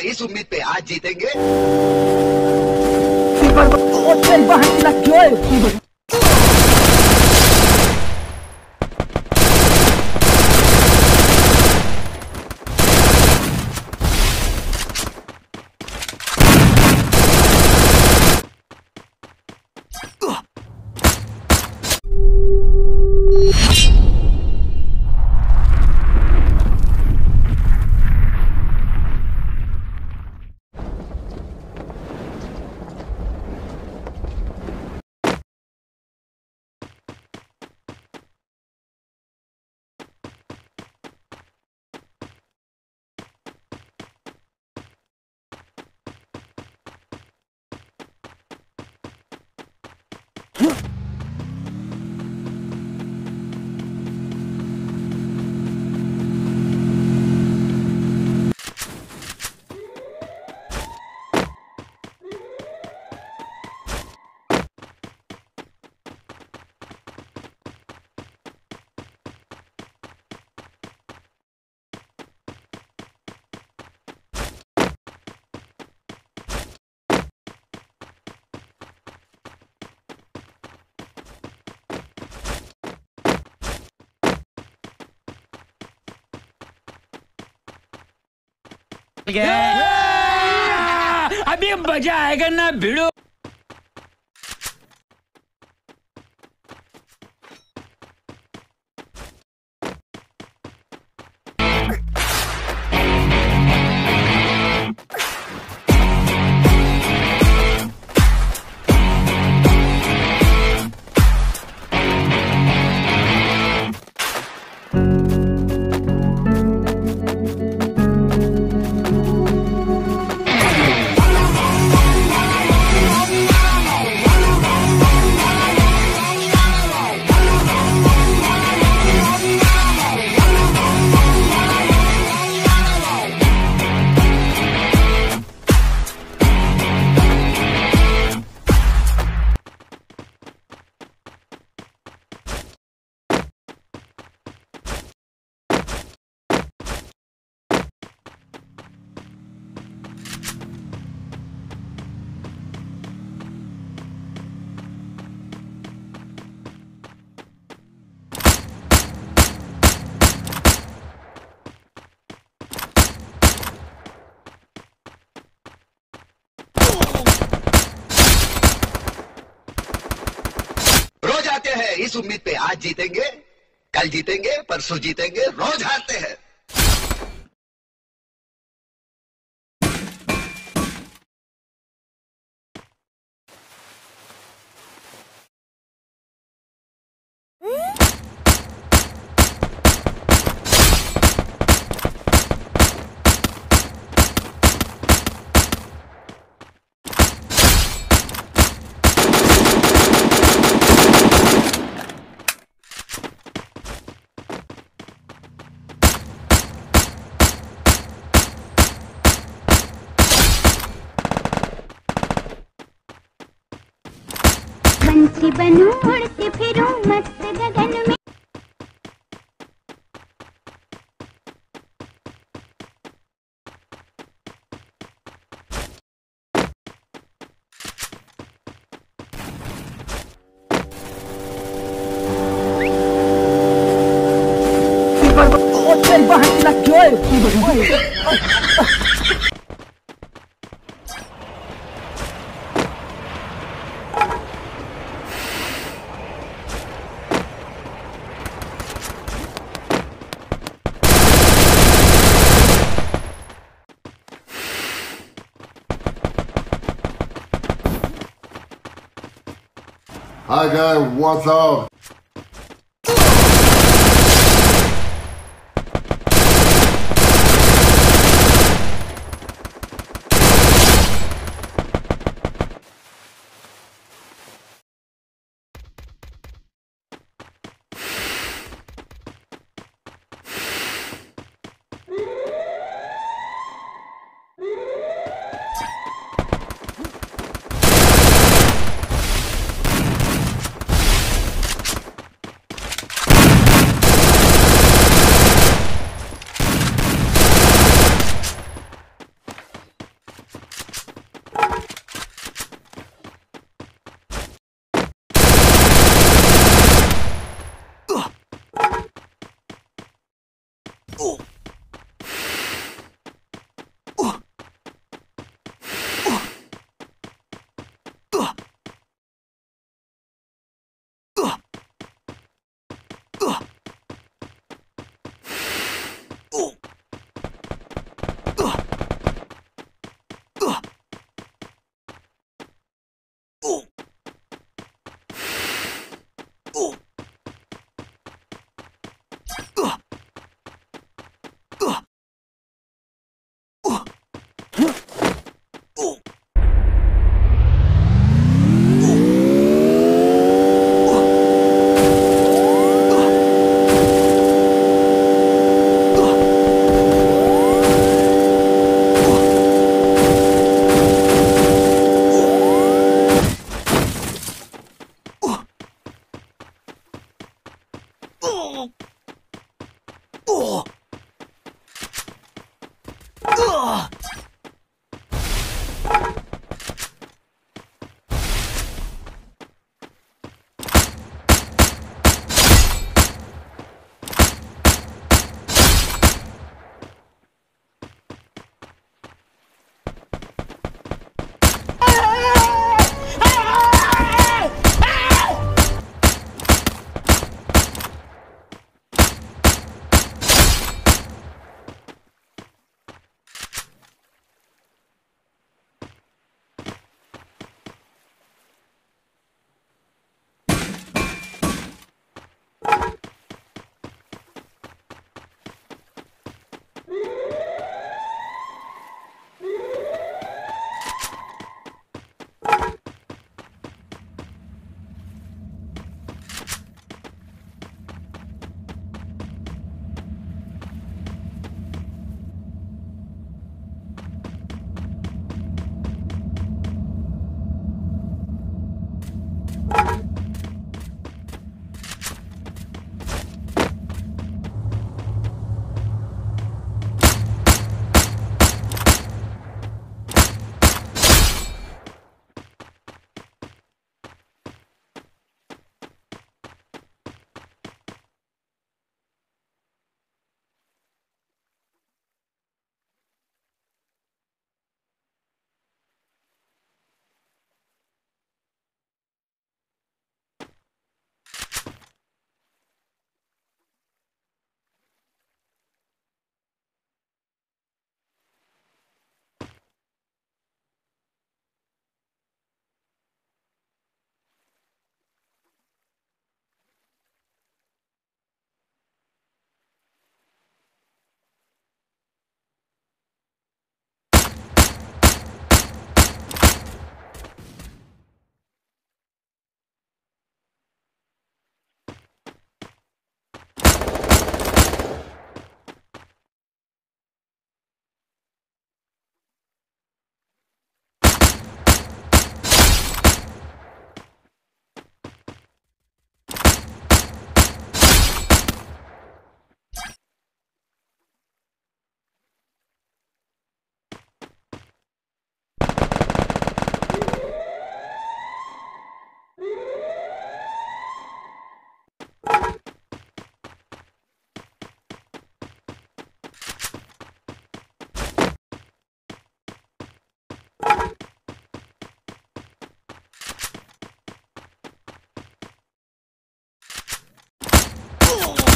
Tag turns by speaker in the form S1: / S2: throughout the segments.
S1: इस उम्मीद पे आज जीतेंगे।
S2: अभी मज़ा आएगा ना भिड़ो
S1: इस उम्मीद पे आज जीतेंगे कल जीतेंगे परसों जीतेंगे रोज हारते हैं।
S3: बनूं उड़ती फिरूं मस्त गगन में।
S4: Hi guys, what's up?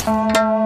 S3: मस्त